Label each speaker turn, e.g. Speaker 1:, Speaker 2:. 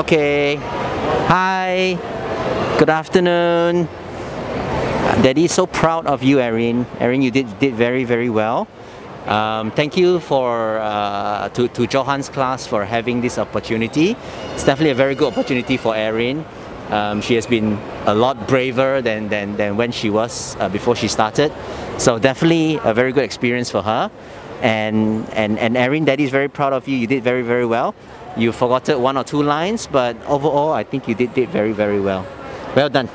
Speaker 1: Okay. Hi. Good afternoon. Daddy is so proud of you, Erin. Erin, you did did very very well. Um, thank you for uh, to to Johan's class for having this opportunity. It's definitely a very good opportunity for Erin. Um, she has been a lot braver than than, than when she was uh, before she started. So definitely a very good experience for her. And and and Erin, Daddy is very proud of you. You did very very well. You forgot one or two lines, but overall, I think you did did very very well. Well done.